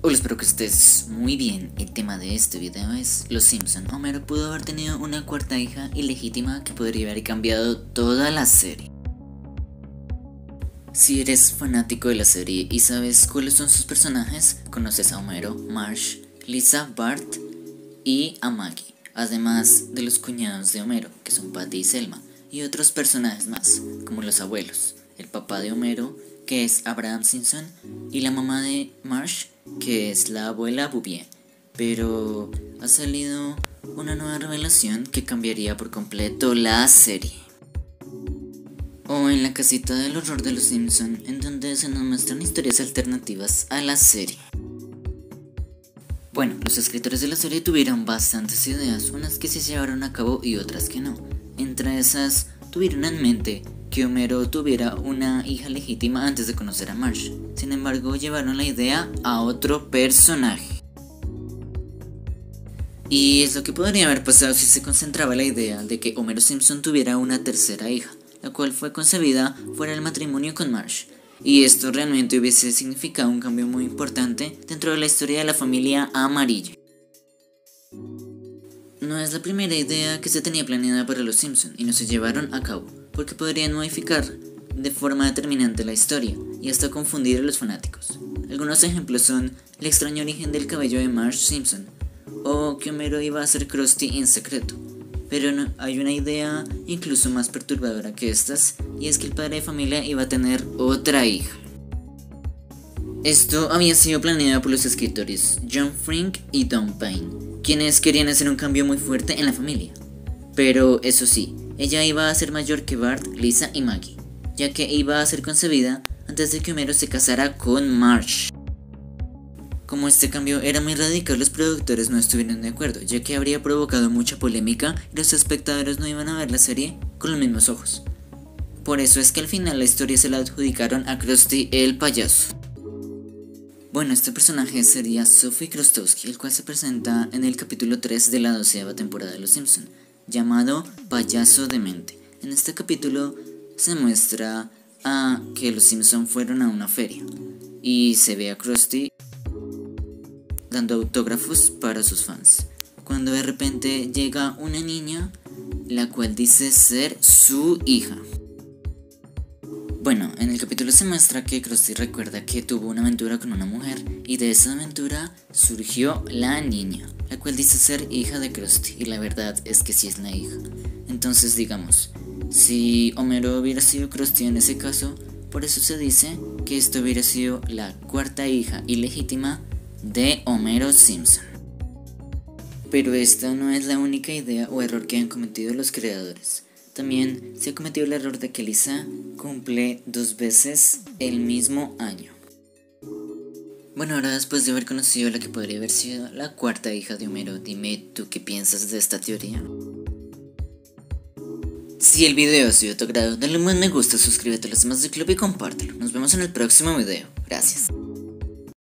Hola, espero que estés muy bien. El tema de este video es Los Simpson. Homero pudo haber tenido una cuarta hija ilegítima que podría haber cambiado toda la serie. Si eres fanático de la serie y sabes cuáles son sus personajes, conoces a Homero, Marsh, Lisa, Bart y a Maggie, además de los cuñados de Homero, que son Patty y Selma, y otros personajes más, como los abuelos, el papá de Homero, que es Abraham Simpson, y la mamá de Marsh, que es la abuela Bouvier. Pero ha salido una nueva revelación que cambiaría por completo la serie. O en la casita del horror de los Simpson, en donde se nos muestran historias alternativas a la serie. Bueno, los escritores de la serie tuvieron bastantes ideas, unas que se llevaron a cabo y otras que no. Entre esas, tuvieron en mente que Homero tuviera una hija legítima antes de conocer a Marsh. Sin embargo, llevaron la idea a otro personaje. Y es lo que podría haber pasado si se concentraba la idea de que Homero Simpson tuviera una tercera hija, la cual fue concebida fuera del matrimonio con Marsh. Y esto realmente hubiese significado un cambio muy importante dentro de la historia de la familia amarilla. No es la primera idea que se tenía planeada para los Simpson y no se llevaron a cabo porque podrían modificar de forma determinante la historia y hasta confundir a los fanáticos. Algunos ejemplos son el extraño origen del cabello de Marge Simpson, o que Homero iba a ser Krusty en secreto. Pero hay una idea incluso más perturbadora que estas, y es que el padre de familia iba a tener otra hija. Esto había sido planeado por los escritores John Frink y Don Payne, quienes querían hacer un cambio muy fuerte en la familia. Pero eso sí, ella iba a ser mayor que Bart, Lisa y Maggie, ya que iba a ser concebida antes de que Homero se casara con Marsh. Como este cambio era muy radical, los productores no estuvieron de acuerdo, ya que habría provocado mucha polémica y los espectadores no iban a ver la serie con los mismos ojos. Por eso es que al final la historia se la adjudicaron a Krusty el payaso. Bueno, este personaje sería Sophie Krostowski, el cual se presenta en el capítulo 3 de la doceava temporada de Los Simpson llamado Payaso de Mente. En este capítulo se muestra a que los Simpson fueron a una feria y se ve a Krusty dando autógrafos para sus fans. Cuando de repente llega una niña la cual dice ser su hija. Bueno, en el capítulo se muestra que Krusty recuerda que tuvo una aventura con una mujer y de esa aventura surgió la niña la cual dice ser hija de Krusty, y la verdad es que sí es la hija. Entonces digamos, si Homero hubiera sido Krusty en ese caso, por eso se dice que esto hubiera sido la cuarta hija ilegítima de Homero Simpson. Pero esta no es la única idea o error que han cometido los creadores. También se ha cometido el error de que Lisa cumple dos veces el mismo año. Bueno, ahora después de haber conocido la que podría haber sido la cuarta hija de Homero, dime tú qué piensas de esta teoría. Si el video ha sido de tu agrado, dale un buen me gusta, suscríbete a los demás del club y compártelo. Nos vemos en el próximo video. Gracias.